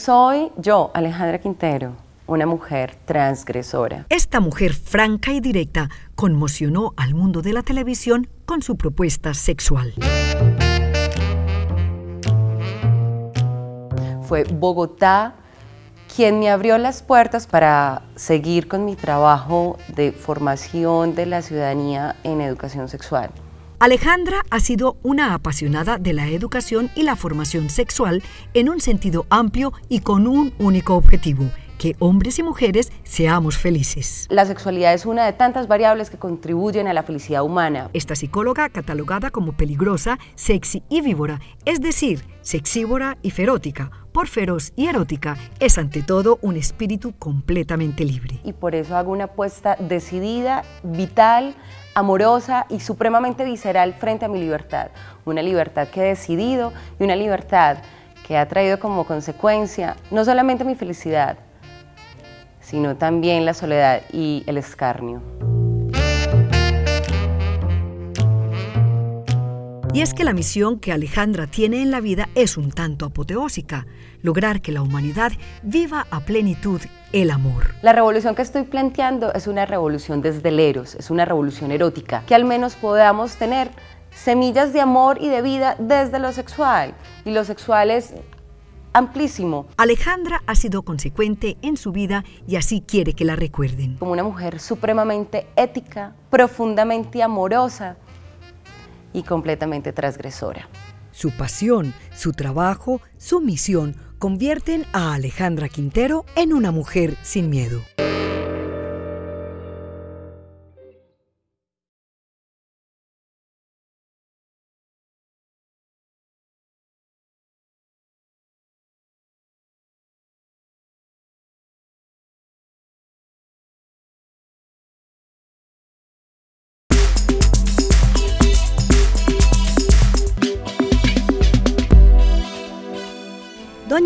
Soy yo, Alejandra Quintero, una mujer transgresora. Esta mujer franca y directa conmocionó al mundo de la televisión con su propuesta sexual. Fue Bogotá quien me abrió las puertas para seguir con mi trabajo de formación de la ciudadanía en educación sexual. Alejandra ha sido una apasionada de la educación y la formación sexual en un sentido amplio y con un único objetivo, que hombres y mujeres seamos felices. La sexualidad es una de tantas variables que contribuyen a la felicidad humana. Esta psicóloga, catalogada como peligrosa, sexy y víbora, es decir, sexívora y ferótica, por feroz y erótica, es ante todo un espíritu completamente libre. Y por eso hago una apuesta decidida, vital, amorosa y supremamente visceral frente a mi libertad. Una libertad que he decidido y una libertad que ha traído como consecuencia no solamente mi felicidad, sino también la soledad y el escarnio. Y es que la misión que Alejandra tiene en la vida es un tanto apoteósica, lograr que la humanidad viva a plenitud el amor. La revolución que estoy planteando es una revolución desde el eros, es una revolución erótica, que al menos podamos tener semillas de amor y de vida desde lo sexual. Y lo sexual es amplísimo. Alejandra ha sido consecuente en su vida y así quiere que la recuerden. Como una mujer supremamente ética, profundamente amorosa y completamente transgresora. Su pasión, su trabajo, su misión convierten a Alejandra Quintero en una mujer sin miedo.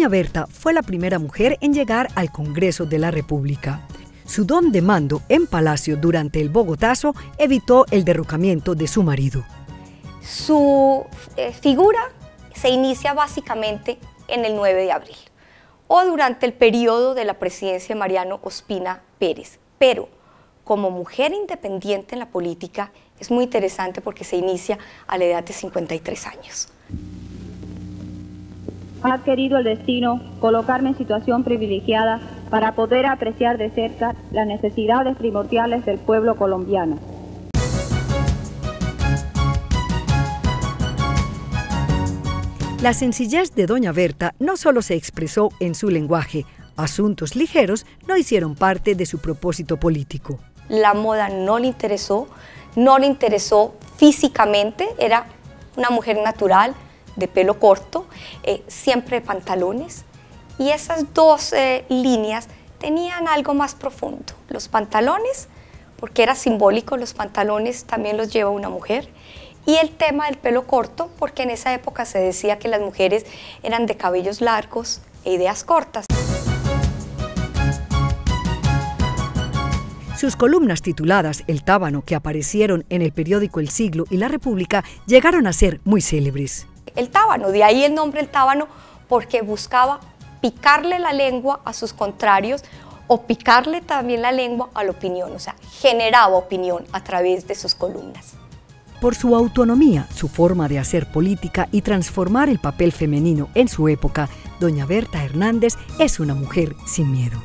Doña Berta fue la primera mujer en llegar al Congreso de la República. Su don de mando en Palacio durante el Bogotazo evitó el derrocamiento de su marido. Su eh, figura se inicia básicamente en el 9 de abril o durante el periodo de la presidencia de Mariano Ospina Pérez. Pero como mujer independiente en la política es muy interesante porque se inicia a la edad de 53 años ha querido el destino colocarme en situación privilegiada para poder apreciar de cerca las necesidades primordiales del pueblo colombiano. La sencillez de Doña Berta no solo se expresó en su lenguaje, asuntos ligeros no hicieron parte de su propósito político. La moda no le interesó, no le interesó físicamente, era una mujer natural, de pelo corto, eh, siempre pantalones. Y esas dos eh, líneas tenían algo más profundo. Los pantalones, porque era simbólico, los pantalones también los lleva una mujer. Y el tema del pelo corto, porque en esa época se decía que las mujeres eran de cabellos largos e ideas cortas. Sus columnas tituladas El Tábano, que aparecieron en el periódico El Siglo y La República, llegaron a ser muy célebres el tábano, de ahí el nombre el tábano, porque buscaba picarle la lengua a sus contrarios o picarle también la lengua a la opinión, o sea, generaba opinión a través de sus columnas. Por su autonomía, su forma de hacer política y transformar el papel femenino en su época, doña Berta Hernández es una mujer sin miedo.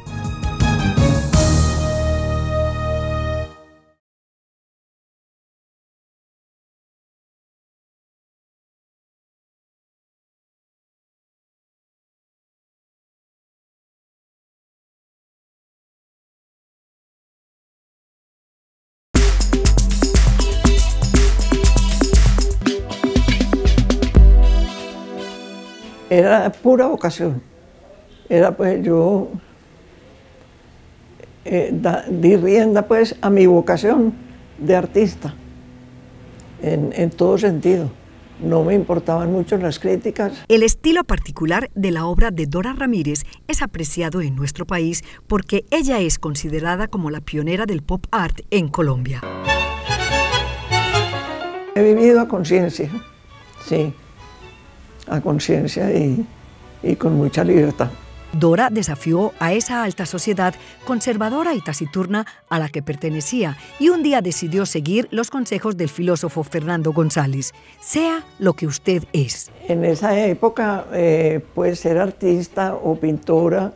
Era pura vocación. Era pues yo eh, di rienda pues a mi vocación de artista, en, en todo sentido. No me importaban mucho las críticas. El estilo particular de la obra de Dora Ramírez es apreciado en nuestro país porque ella es considerada como la pionera del pop art en Colombia. He vivido a conciencia, sí a conciencia y, con mucha libertad. Dora desafió a esa alta sociedad conservadora y taciturna a la que pertenecía y un día decidió seguir los consejos del filósofo Fernando González. Sea lo que usted es. En esa época, eh, pues ser artista o pintora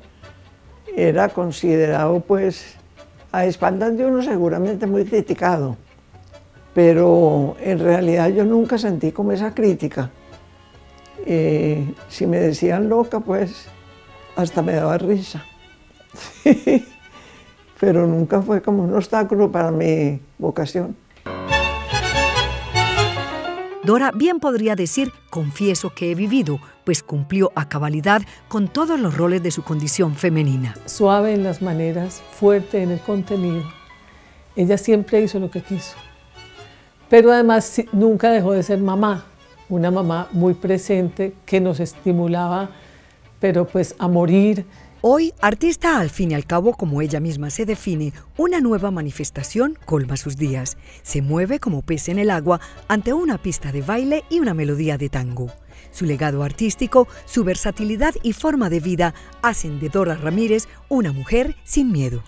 era considerado, pues, a espaldas de uno seguramente muy criticado. Pero en realidad yo nunca sentí como esa crítica. Si me decían loca, pues hasta me daba risa. Pero nunca fue como un obstáculo para mi vocación. Dora bien podría decir, confieso que he vivido, pues cumplió a cabalidad con todos los roles de su condición femenina. Suave en las maneras, fuerte en el contenido. Ella siempre hizo lo que quiso. Pero además nunca dejó de ser mamá, una mamá muy presente que nos estimulaba pero pues a morir. Hoy, artista al fin y al cabo, como ella misma se define, una nueva manifestación colma sus días. Se mueve como pez en el agua ante una pista de baile y una melodía de tango. Su legado artístico, su versatilidad y forma de vida hacen de Dora Ramírez una mujer sin miedo.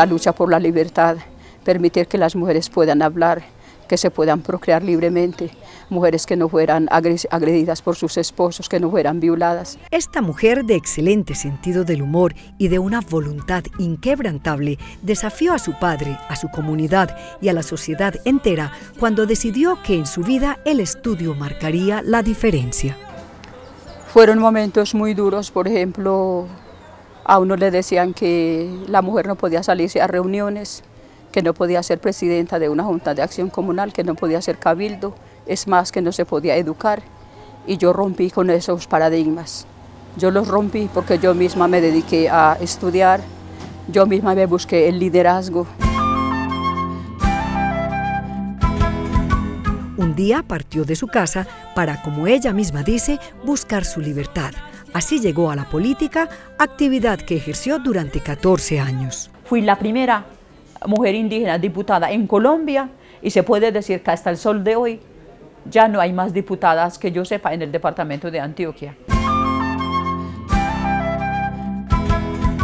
La lucha por la libertad, permitir que las mujeres puedan hablar, que se puedan procrear libremente, mujeres que no fueran agredidas por sus esposos, que no fueran violadas. Esta mujer de excelente sentido del humor y de una voluntad inquebrantable desafió a su padre, a su comunidad y a la sociedad entera cuando decidió que en su vida el estudio marcaría la diferencia. Fueron momentos muy duros, por ejemplo, a uno le decían que la mujer no podía salirse a reuniones, que no podía ser presidenta de una junta de acción comunal, que no podía ser cabildo, es más, que no se podía educar. Y yo rompí con esos paradigmas. Yo los rompí porque yo misma me dediqué a estudiar, yo misma me busqué el liderazgo. Un día partió de su casa para, como ella misma dice, buscar su libertad Así llegó a la política, actividad que ejerció durante 14 años. Fui la primera mujer indígena diputada en Colombia y se puede decir que hasta el sol de hoy ya no hay más diputadas que yo sepa en el departamento de Antioquia.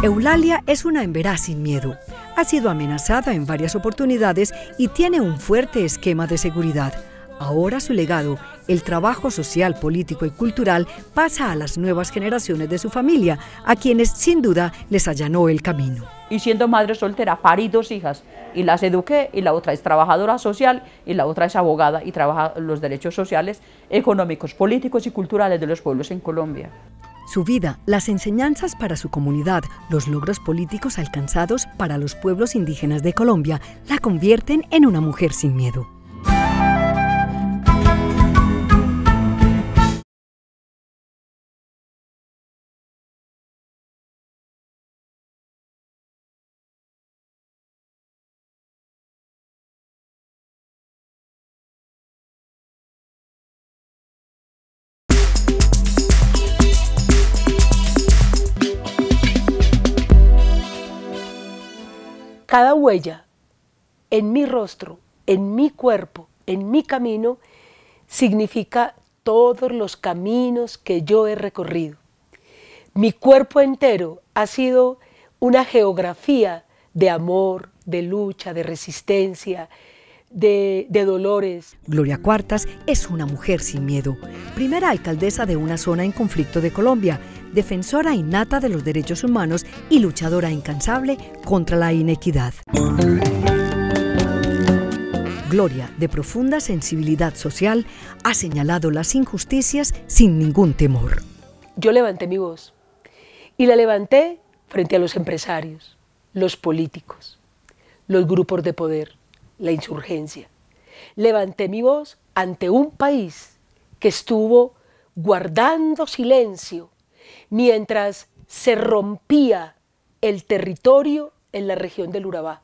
Eulalia es una emberá sin miedo. Ha sido amenazada en varias oportunidades y tiene un fuerte esquema de seguridad. Ahora su legado, el trabajo social, político y cultural, pasa a las nuevas generaciones de su familia, a quienes sin duda les allanó el camino. Y siendo madre soltera, parí dos hijas y las eduqué y la otra es trabajadora social y la otra es abogada y trabaja los derechos sociales, económicos, políticos y culturales de los pueblos en Colombia. Su vida, las enseñanzas para su comunidad, los logros políticos alcanzados para los pueblos indígenas de Colombia la convierten en una mujer sin miedo. Cada huella en mi rostro, en mi cuerpo, en mi camino, significa todos los caminos que yo he recorrido. Mi cuerpo entero ha sido una geografía de amor, de lucha, de resistencia, de, dolores. Gloria Cuartas es una mujer sin miedo, primera alcaldesa de una zona en conflicto de Colombia defensora innata de los derechos humanos y luchadora incansable contra la inequidad. Gloria, de profunda sensibilidad social, ha señalado las injusticias sin ningún temor. Yo levanté mi voz y la levanté frente a los empresarios, los políticos, los grupos de poder, la insurgencia. Levanté mi voz ante un país que estuvo guardando silencio mientras se rompía el territorio en la región del Urabá.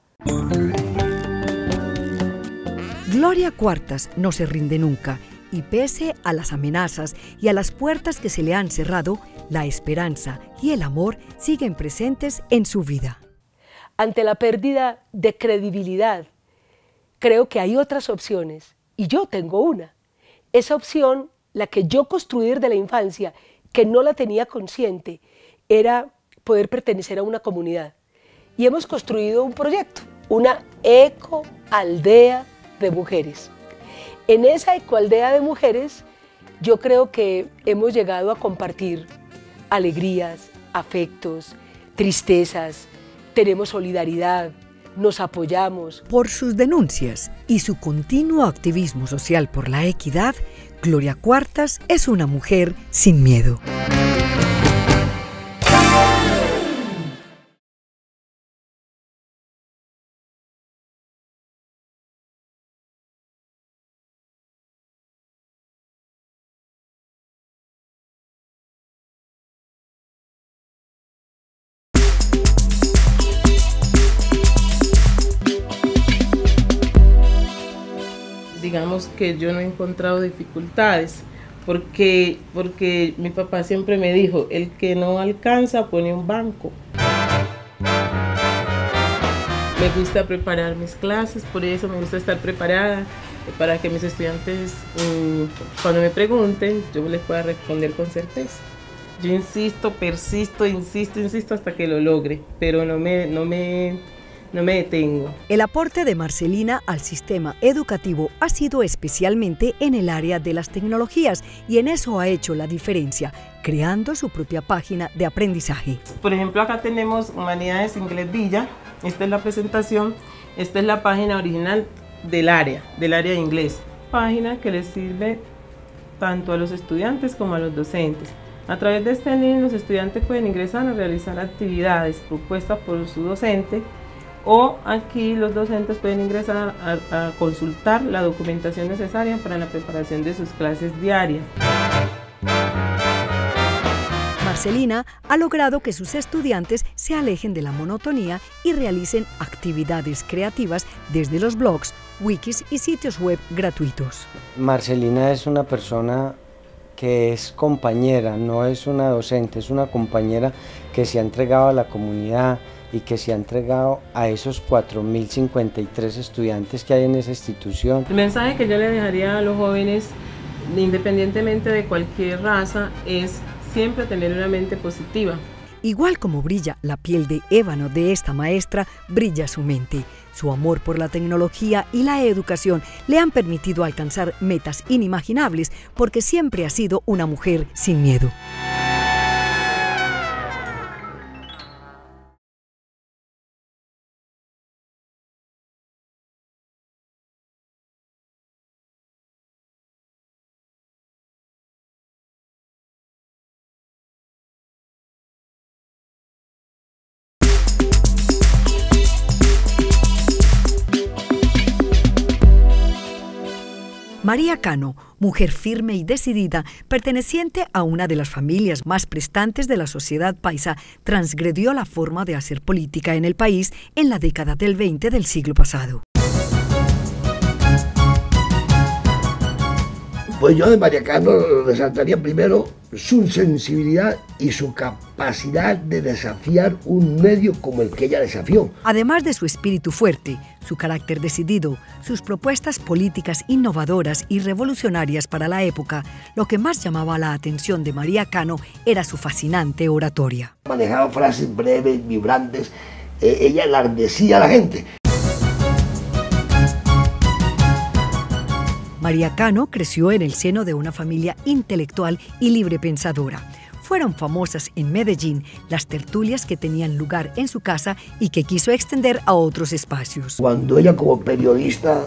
Gloria Cuartas no se rinde nunca y pese a las amenazas y a las puertas que se le han cerrado, la esperanza y el amor siguen presentes en su vida. Ante la pérdida de credibilidad, creo que hay otras opciones y yo tengo una. Esa opción, la que yo construí desde la infancia, que no la tenía consciente, era poder pertenecer a una comunidad. Y hemos construido un proyecto, una ecoaldea de mujeres. En esa ecoaldea de mujeres, yo creo que hemos llegado a compartir alegrías, afectos, tristezas, tenemos solidaridad, nos apoyamos. Por sus denuncias y su continuo activismo social por la equidad, Gloria Cuartas es una mujer sin miedo. Digamos que yo no he encontrado dificultades, porque, porque mi papá siempre me dijo, el que no alcanza pone un banco. Me gusta preparar mis clases, por eso me gusta estar preparada, para que mis estudiantes, mm, cuando me pregunten, yo les pueda responder con certeza. Yo insisto, persisto, insisto, insisto hasta que lo logre, pero no me, no me no me detengo. El aporte de Marcelina al sistema educativo ha sido especialmente en el área de las tecnologías y en eso ha hecho la diferencia, creando su propia página de aprendizaje. Por ejemplo, acá tenemos Humanidades Inglés Villa, esta es la presentación, esta es la página original del área, del área de inglés. Página que les sirve tanto a los estudiantes como a los docentes. A través de este link los estudiantes pueden ingresar a realizar actividades propuestas por su docente o aquí los docentes pueden ingresar a, consultar la documentación necesaria para la preparación de sus clases diarias. Marcelina ha logrado que sus estudiantes se alejen de la monotonía y realicen actividades creativas desde los blogs, wikis y sitios web gratuitos. Marcelina es una persona que es compañera, no es una docente, es una compañera que se ha entregado a la comunidad, y que se ha entregado a esos 4.053 estudiantes que hay en esa institución. El mensaje que yo le dejaría a los jóvenes, independientemente de cualquier raza, es siempre tener una mente positiva. Igual como brilla la piel de ébano de esta maestra, brilla su mente. Su amor por la tecnología y la educación le han permitido alcanzar metas inimaginables porque siempre ha sido una mujer sin miedo. María Cano, mujer firme y decidida, perteneciente a una de las familias más prestantes de la sociedad paisa, transgredió la forma de hacer política en el país en la década del 20 del siglo pasado. Pues yo de María Cano resaltaría primero su sensibilidad y su capacidad de desafiar un medio como el que ella desafió. Además de su espíritu fuerte, su carácter decidido, sus propuestas políticas innovadoras y revolucionarias para la época, lo que más llamaba la atención de María Cano era su fascinante oratoria. Manejaba frases breves, vibrantes, eh, ella enardecía a la gente. María Cano creció en el seno de una familia intelectual y libre pensadora. Fueron famosas en Medellín las tertulias que tenían lugar en su casa y que quiso extender a otros espacios. Cuando ella como periodista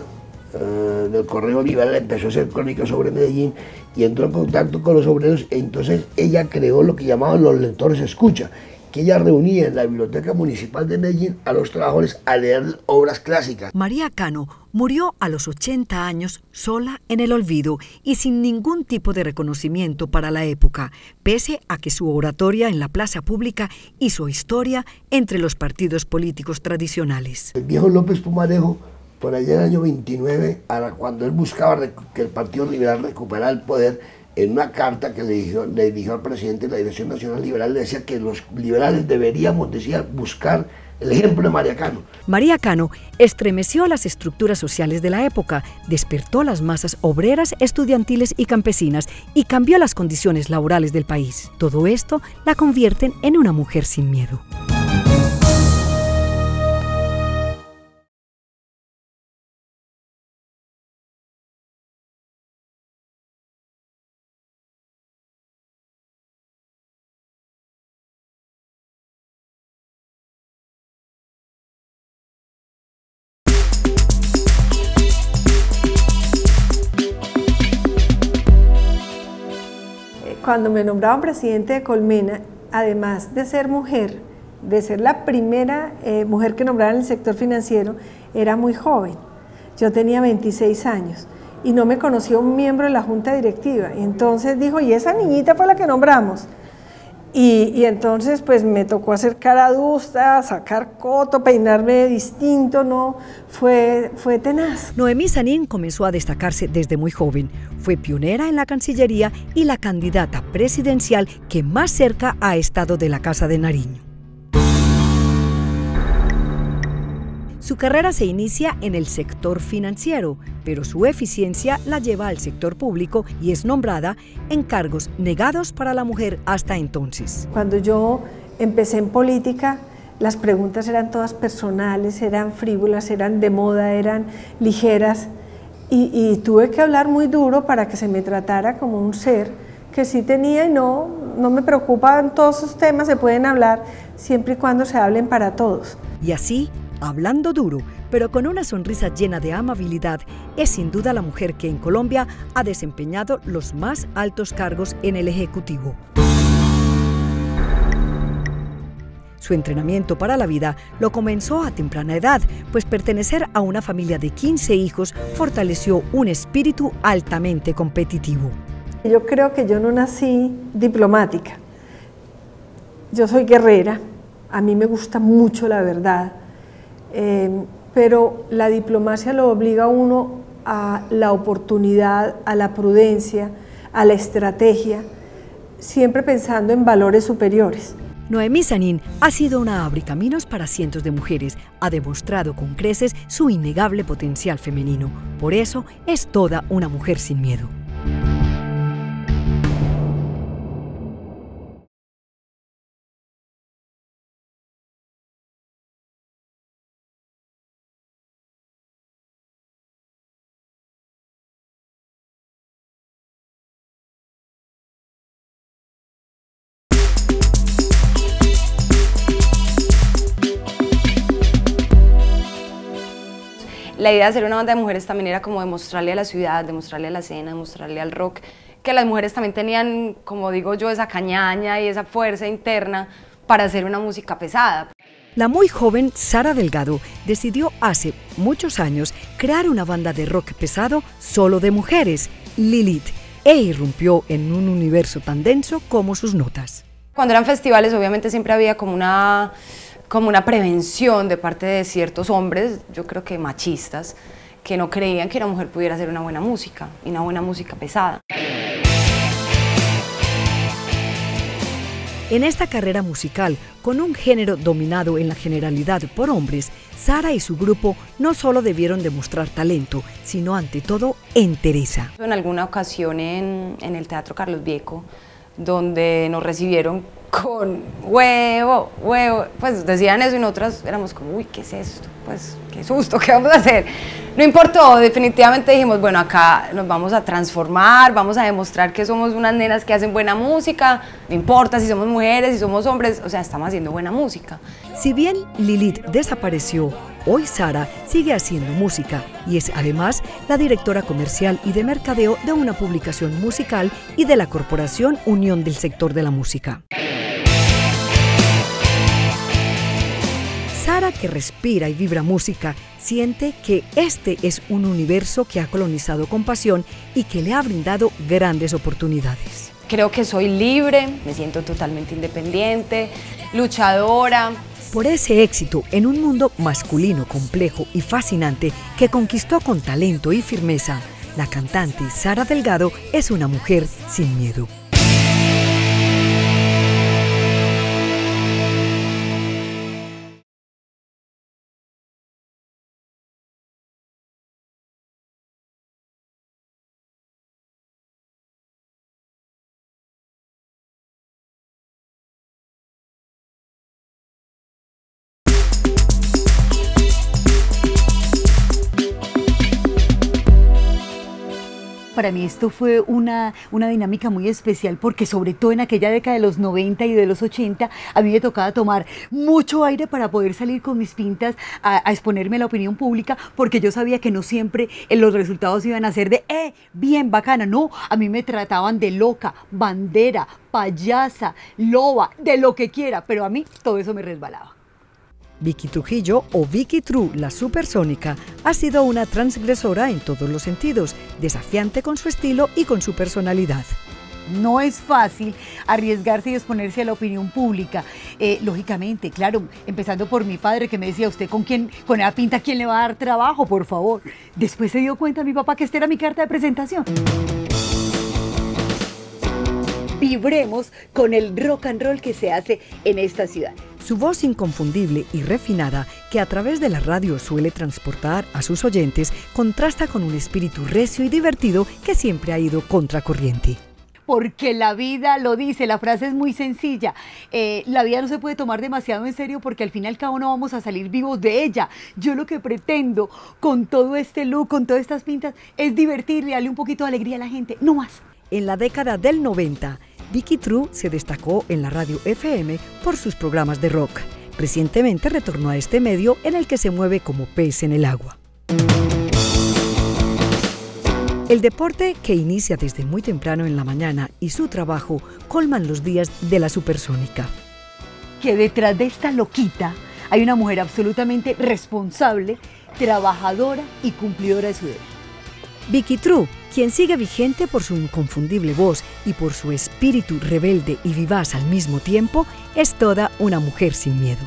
eh, del Correo Liberal empezó a hacer crónicas sobre Medellín y entró en contacto con los obreros, entonces ella creó lo que llamaban los lectores escucha que ella reunía en la Biblioteca Municipal de Medellín a los trabajadores a leer obras clásicas. María Cano murió a los 80 años sola en el olvido y sin ningún tipo de reconocimiento para la época, pese a que su oratoria en la plaza pública hizo historia entre los partidos políticos tradicionales. El viejo López Pumarejo por allá en el año 29, cuando él buscaba que el Partido Liberal recuperara el poder, en una carta que le dirigió, le dirigió al presidente de la Dirección Nacional Liberal, le decía que los liberales deberíamos, decía, buscar el ejemplo de María Cano. María Cano estremeció las estructuras sociales de la época, despertó las masas obreras, estudiantiles y campesinas y cambió las condiciones laborales del país. Todo esto la convierten en una mujer sin miedo. Cuando me nombraban presidente de Colmena, además de ser mujer, de ser la primera eh, mujer que nombrara en el sector financiero, era muy joven. Yo tenía 26 años y no me conocía un miembro de la junta directiva. Y entonces dijo, ¿y esa niñita fue la que nombramos? Y, entonces pues me tocó hacer cara adusta, sacar coto, peinarme distinto, ¿no? Fue, fue tenaz. Noemí Sanín comenzó a destacarse desde muy joven. Fue pionera en la Cancillería y la candidata presidencial que más cerca ha estado de la Casa de Nariño. Su carrera se inicia en el sector financiero, pero su eficiencia la lleva al sector público y es nombrada en cargos negados para la mujer hasta entonces. Cuando yo empecé en política, las preguntas eran todas personales, eran frívolas, eran de moda, eran ligeras y, tuve que hablar muy duro para que se me tratara como un ser que sí tenía y no, no me preocupan todos esos temas, se pueden hablar siempre y cuando se hablen para todos. Y así Hablando duro, pero con una sonrisa llena de amabilidad, es sin duda la mujer que en Colombia ha desempeñado los más altos cargos en el Ejecutivo. Su entrenamiento para la vida lo comenzó a temprana edad, pues pertenecer a una familia de 15 hijos fortaleció un espíritu altamente competitivo. Yo creo que yo no nací diplomática. Yo soy guerrera, a mí me gusta mucho la verdad Em, pero la diplomacia lo obliga a uno a la oportunidad, a la prudencia, a la estrategia, siempre pensando en valores superiores. Noemí Sanín ha sido una abricaminos para cientos de mujeres, ha demostrado con creces su innegable potencial femenino. Por eso es toda una mujer sin miedo. La idea de hacer una banda de mujeres también era como demostrarle a la ciudad, demostrarle a la escena, demostrarle al rock, que las mujeres también tenían, como digo yo, esa cañaña y esa fuerza interna para hacer una música pesada. La muy joven Sara Delgado decidió hace muchos años crear una banda de rock pesado solo de mujeres, Lilith, e irrumpió en un universo tan denso como sus notas. Cuando eran festivales obviamente siempre había como una como una prevención de parte de ciertos hombres, yo creo que machistas, que no creían que una mujer pudiera hacer una buena música y una buena música pesada. En esta carrera musical, con un género dominado en la generalidad por hombres, Sara y su grupo no solo debieron demostrar talento, sino ante todo entereza. En alguna ocasión en, en el Teatro Carlos Vieco, donde nos recibieron con huevo, huevo, pues decían eso y nosotras éramos como, uy, ¿qué es esto? Pues qué susto, ¿qué vamos a hacer? No importó, definitivamente dijimos, bueno, acá nos vamos a transformar, vamos a demostrar que somos unas nenas que hacen buena música, no importa si somos mujeres, si somos hombres, o sea, estamos haciendo buena música. Si bien Lilith desapareció, hoy Sara sigue haciendo música y es además la directora comercial y de mercadeo de una publicación musical y de la Corporación Unión del Sector de la Música. Sara, que respira y vibra música, siente que este es un universo que ha colonizado con pasión y que le ha brindado grandes oportunidades. Creo que soy libre, me siento totalmente independiente, luchadora, Por ese éxito en un mundo masculino complejo y fascinante que conquistó con talento y firmeza, la cantante Sara Delgado es una mujer sin miedo. Para mí esto fue una, una dinámica muy especial porque sobre todo en aquella década de los 90 y de los 80 a mí me tocaba tomar mucho aire para poder salir con mis pintas a, exponerme a la opinión pública porque yo sabía que no siempre eh, los resultados iban a ser de, eh, bien, bacana, no, a mí me trataban de loca, bandera, payasa, loba, de lo que quiera, pero a mí todo eso me resbalaba. Vicky Trujillo o Vicky True, la supersónica, ha sido una transgresora en todos los sentidos, desafiante con su estilo y con su personalidad. No es fácil arriesgarse y exponerse a la opinión pública. Eh, lógicamente, claro, empezando por mi padre que me decía, ¿usted con quién, con esa pinta, quién le va a dar trabajo, por favor? Después se dio cuenta mi papá que esta era mi carta de presentación. Vibremos con el rock and roll que se hace en esta ciudad. Su voz inconfundible y refinada, que a través de la radio suele transportar a sus oyentes, contrasta con un espíritu recio y divertido que siempre ha ido contracorriente porque la vida lo dice, la frase es muy sencilla. Eh, la vida no se puede tomar demasiado en serio porque al fin y al cabo no vamos a salir vivos de ella. Yo lo que pretendo con todo este look, con todas estas pintas, es divertir y darle un poquito de alegría a la gente, no más. En la década del 90, Vicky True se destacó en la radio FM por sus programas de rock. Recientemente retornó a este medio en el que se mueve como pez en el agua. El deporte que inicia desde muy temprano en la mañana y su trabajo colman los días de la supersónica. Que detrás de esta loquita hay una mujer absolutamente responsable, trabajadora y cumplidora de su deber. Vicky True, quien sigue vigente por su inconfundible voz y por su espíritu rebelde y vivaz al mismo tiempo, es toda una mujer sin miedo.